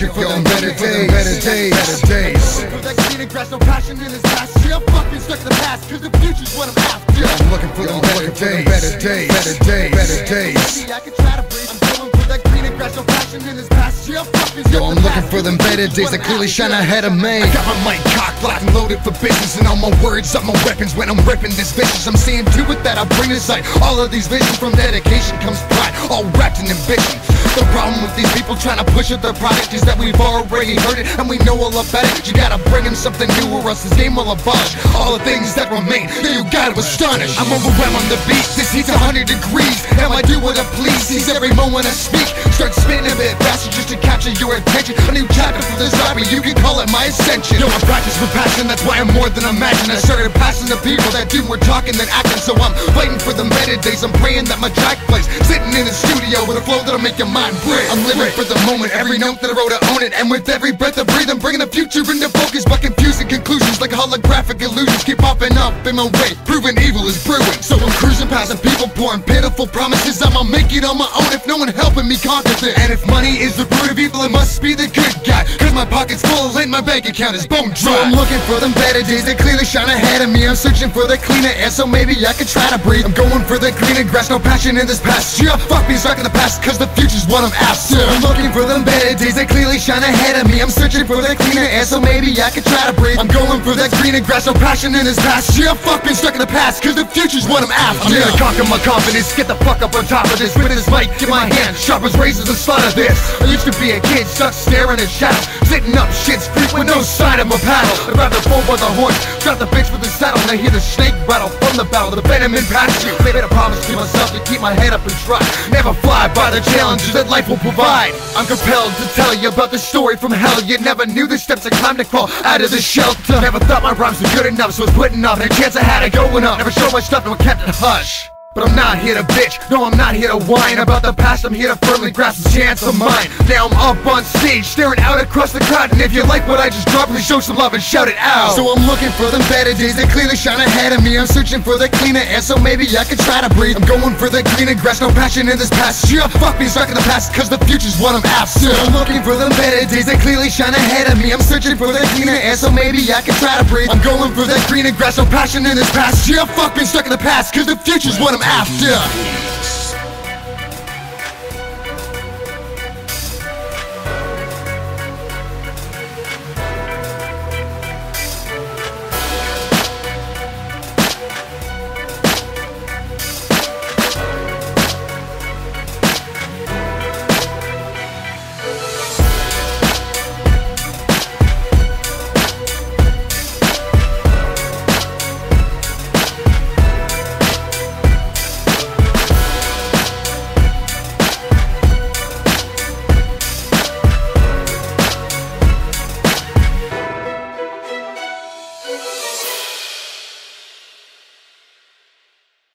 looking for them better days, better days, better days. Greener grass, no passion in his. Yeah, fucking stuck in the past, cause the future's what I'm after. I'm looking for them better days, better days, better days, better days. I could try to breathe. Passion in past. Fucking Yo, I'm looking for them better days that clearly shine ahead of me. I got my mic cocked, locked and loaded for business, and all my words are my weapons when I'm ripping this vicious. I'm seeing to it that I bring to sight all of these visions from dedication comes pride, all wrapped in ambition. The problem with these people trying to push up their product is that we've already heard it and we know all about it. You gotta bring them something new or else this game will abolish all the things that remain. Yeah, you gotta astonish. I'm overwhelmed on the beat. This heat's 100 degrees. Am I do what I please? Seize every moment I speak. Your attention. A new chapter for this rapper, you can call it my ascension. Yo, I practice with passion, that's why I'm more than imagine. I started passing the people that do more talking than acting, so I'm waiting for the better days. I'm praying that my track plays. Sitting in the studio with a flow that'll make your mind break. I'm living for the moment, every note that I wrote, I own it. And with every breath I breathe, I'm bringing the future into focus, but confusing conclusions like holographic illusions keep popping up in my way. Proving evil is brewing, so I'm cruising the people pouring pitiful promises. I'ma make it on my own if no one helping me conquer it. And if money is the root of evil, it must be the good guy. Cause my pocket's full and my bank account is bone dry. So I'm looking for them better days that clearly shine ahead of me. I'm searching for the cleaner air, so maybe I could try to breathe. I'm going for the greener grass, no passion in this past. Yeah, fuck being stuck in the past, cause the future's what I'm after. I'm looking for them better days that clearly shine ahead of me. I'm searching for the cleaner air, so maybe I could try to breathe. I'm going for that greener grass, no passion in this past. Yeah, fuck being stuck in the past, cause the future's what I'm after. Gonna conquer my confidence, get the fuck up on top of this. With this mic in my hand, sharp as razors, slot of this. I used to be a kid, stuck staring at shadows, sitting up shit's creek with no sign of my paddle. I'd rather fall by the horse, drop the bitch with the saddle, and I hear the snake rattle from the battle. The venom in past you. Made a promise to myself to keep my head up and try. Never fly by the challenges that life will provide. I'm compelled to tell you about the story from hell. You never knew the steps I climbed to crawl out of the shelter. Never thought my rhymes were good enough, so I was putting off And a chance I had of going up. Never showed my stuff, no kept it hush. But I'm not here to bitch, no I'm not here to whine. About the past, I'm here to firmly grasp the chance of mine. Now I'm up on stage, staring out across the crowd And if you like what I just dropped, please show some love and shout it out. So I'm looking for them better days. That clearly shine ahead of me. I'm searching for the cleaner air, so maybe I can try to breathe. I'm going for the greener grass, no passion in this past Yeah, fuck being stuck in the past, cause the future's what I'm after. I'm looking for them better days. That clearly shine ahead of me. I'm searching for the cleaner air, so maybe I can try to breathe. I'm going for the greener grass, no passion in this past Yeah, fuck being stuck in the past, cause the future's what I'm after.